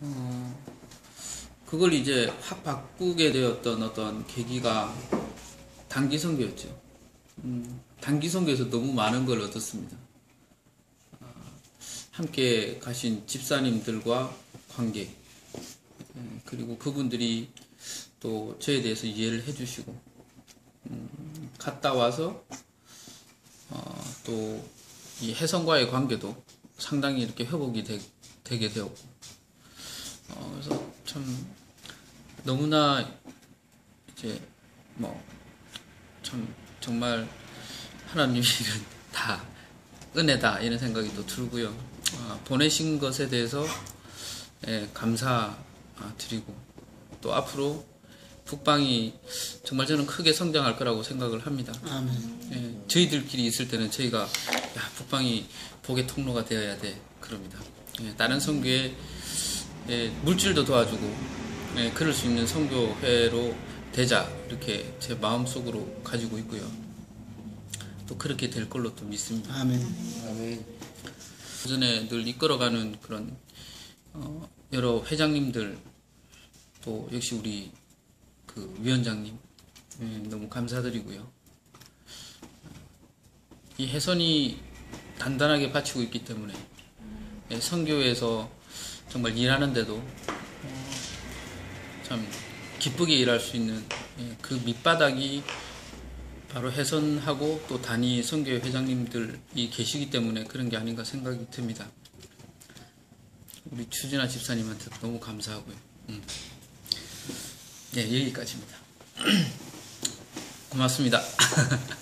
어, 그걸 이제 확 바꾸게 되었던 어떤 계기가 단기 선교였죠. 음, 단기 선교에서 너무 많은 걸 얻었습니다. 아, 함께 가신 집사님들과 관계, 예, 그리고 그분들이 또 저에 대해서 이해를 해주시고, 음, 갔다 와서 어, 또이 해성과의 관계도 상당히 이렇게 회복이 되, 게 되었고, 참 너무나 이제 뭐 참 정말 하나님 일은 다 은혜다 이런 생각이 또 들고요. 아, 보내신 것에 대해서 예, 감사드리고 또 앞으로 북방이 정말 저는 크게 성장할 거라고 생각을 합니다. 아멘. 예, 저희들끼리 있을 때는 저희가 야, 북방이 복의 통로가 되어야 돼 그럽니다. 예, 다른 성교에 예, 물질도 도와주고 예, 그럴 수 있는 성교회로 되자 이렇게 제 마음속으로 가지고 있고요. 또 그렇게 될 걸로 또 믿습니다. 아멘. 아멘. 그 전에 늘 이끌어가는 그런 어, 여러 회장님들 또 역시 우리 그 위원장님 예, 너무 감사드리고요. 이 해선이 단단하게 받치고 있기 때문에 예, 선교에서 정말 일하는데도 어, 참 기쁘게 일할 수 있는 예, 그 밑바닥이 바로 해선하고 또 단위 선교회 회장님들이 계시기 때문에 그런 게 아닌가 생각이 듭니다. 우리 추진아 집사님한테 너무 감사하고요. 음. 네, 여기까지입니다. 고맙습니다.